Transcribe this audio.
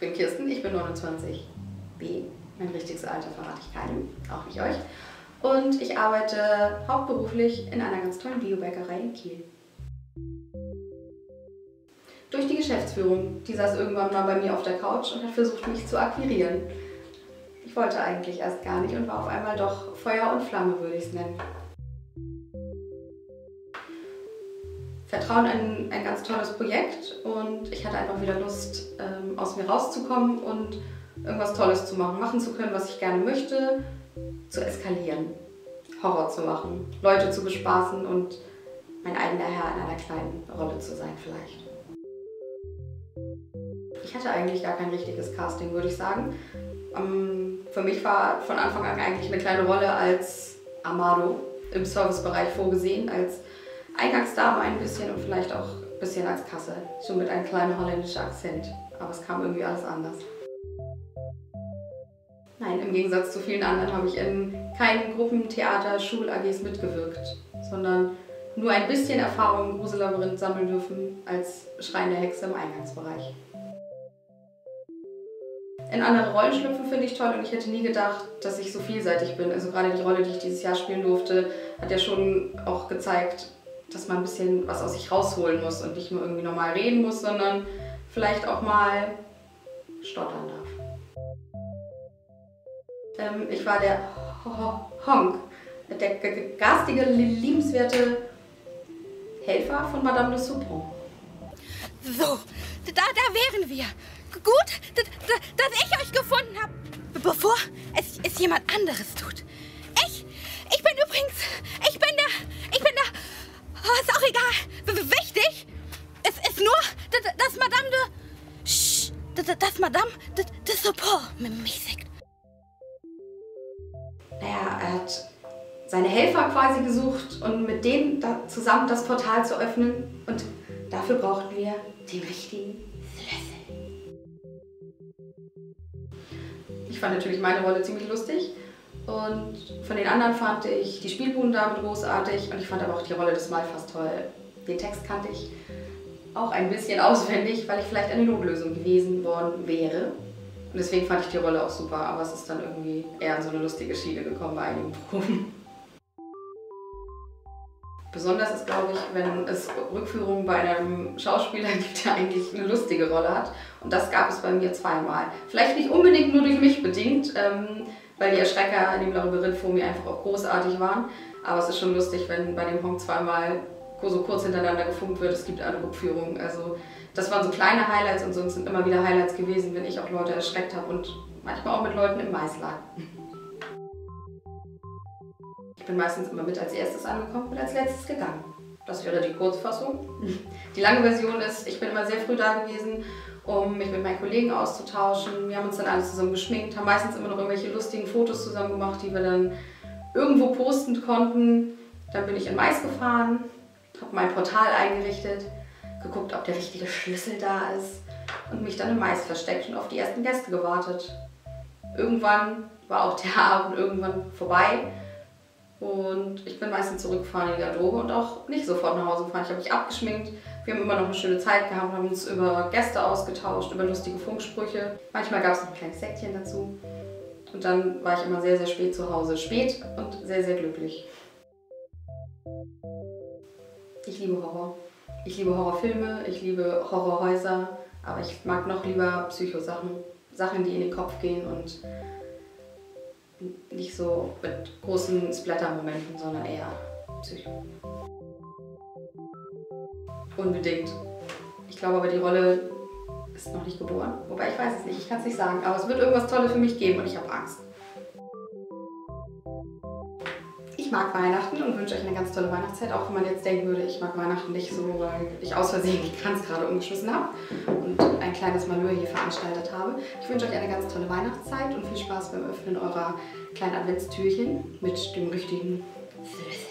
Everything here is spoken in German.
bin Kirsten, ich bin 29. B. Mein richtiges Alter verrate ich keinem, auch nicht euch. Und ich arbeite hauptberuflich in einer ganz tollen Biobäckerei in Kiel. Durch die Geschäftsführung. Die saß irgendwann mal bei mir auf der Couch und hat versucht, mich zu akquirieren. Ich wollte eigentlich erst gar nicht und war auf einmal doch Feuer und Flamme, würde ich es nennen. Vertrauen ein, ein ganz tolles Projekt und ich hatte einfach wieder Lust, ähm, aus mir rauszukommen und irgendwas Tolles zu machen, machen zu können, was ich gerne möchte, zu eskalieren, Horror zu machen, Leute zu bespaßen und mein eigener Herr in einer kleinen Rolle zu sein vielleicht. Ich hatte eigentlich gar kein richtiges Casting, würde ich sagen. Ähm, für mich war von Anfang an eigentlich eine kleine Rolle als Amado im Servicebereich vorgesehen, als Eingangsdame ein bisschen und vielleicht auch ein bisschen als Kasse. Schon mit einem kleinen holländischen Akzent. Aber es kam irgendwie alles anders. Nein, im Gegensatz zu vielen anderen habe ich in keinen Gruppentheater, Schul-AGs mitgewirkt, sondern nur ein bisschen Erfahrung im Grusellabyrinth sammeln dürfen als schreiende Hexe im Eingangsbereich. In andere Rollen schlüpfen finde ich toll und ich hätte nie gedacht, dass ich so vielseitig bin. Also gerade die Rolle, die ich dieses Jahr spielen durfte, hat ja schon auch gezeigt, dass man ein bisschen was aus sich rausholen muss und nicht nur irgendwie normal reden muss, sondern vielleicht auch mal stottern darf. Ähm, ich war der Honk, der garstige, liebenswerte Helfer von Madame de Soupon. So, da, da wären wir. Gut, dass ich euch gefunden habe, bevor es, es jemand anderes tut. Ich, ich bin übrigens, Egal. Wichtig es ist nur, dass, Madame de... Sch, dass Madame de, de Support mich sagt. Naja, er hat seine Helfer quasi gesucht und mit denen da zusammen das Portal zu öffnen. Und dafür brauchten wir den richtigen Schlüssel. Ich fand natürlich meine Rolle ziemlich lustig. Und von den anderen fand ich die Spielbudendame großartig und ich fand aber auch die Rolle des Malfas toll. Den Text kannte ich auch ein bisschen auswendig, weil ich vielleicht eine Notlösung gewesen worden wäre. Und deswegen fand ich die Rolle auch super, aber es ist dann irgendwie eher in so eine lustige Schiene gekommen bei einigen Proben. Besonders ist, glaube ich, wenn es Rückführungen bei einem Schauspieler gibt, der eigentlich eine lustige Rolle hat. Und das gab es bei mir zweimal. Vielleicht nicht unbedingt nur durch mich bedingt. Ähm, weil die Erschrecker in dem Labyrinth vor mir einfach auch großartig waren. Aber es ist schon lustig, wenn bei dem Honk zweimal so kurz hintereinander gefunkt wird. Es gibt eine Rückführung. Also das waren so kleine Highlights und sonst sind immer wieder Highlights gewesen, wenn ich auch Leute erschreckt habe und manchmal auch mit Leuten im Mais lag. Ich bin meistens immer mit als erstes angekommen und als letztes gegangen. Das wäre die Kurzfassung. Die lange Version ist, ich bin immer sehr früh da gewesen um mich mit meinen Kollegen auszutauschen. Wir haben uns dann alles zusammen geschminkt, haben meistens immer noch irgendwelche lustigen Fotos zusammen gemacht, die wir dann irgendwo posten konnten. Dann bin ich in Mais gefahren, habe mein Portal eingerichtet, geguckt, ob der richtige Schlüssel da ist und mich dann im Mais versteckt und auf die ersten Gäste gewartet. Irgendwann war auch der Abend irgendwann vorbei und ich bin meistens zurückgefahren in die Garderobe und auch nicht sofort nach Hause gefahren. Ich habe mich abgeschminkt, wir haben immer noch eine schöne Zeit gehabt, haben uns über Gäste ausgetauscht, über lustige Funksprüche. Manchmal gab es noch ein kleines Säckchen dazu. Und dann war ich immer sehr, sehr spät zu Hause. Spät und sehr, sehr glücklich. Ich liebe Horror. Ich liebe Horrorfilme, ich liebe Horrorhäuser, aber ich mag noch lieber Psychosachen. Sachen, die in den Kopf gehen und nicht so mit großen Splatter-Momenten, sondern eher Psycho. Unbedingt. Ich glaube aber, die Rolle ist noch nicht geboren. Wobei ich weiß es nicht, ich kann es nicht sagen. Aber es wird irgendwas Tolles für mich geben und ich habe Angst. Ich mag Weihnachten und wünsche euch eine ganz tolle Weihnachtszeit, auch wenn man jetzt denken würde, ich mag Weihnachten nicht so, weil ich aus Versehen die Kranz gerade umgeschmissen habe und ein kleines Malheur hier veranstaltet habe. Ich wünsche euch eine ganz tolle Weihnachtszeit und viel Spaß beim Öffnen eurer kleinen Adventstürchen mit dem richtigen Süß.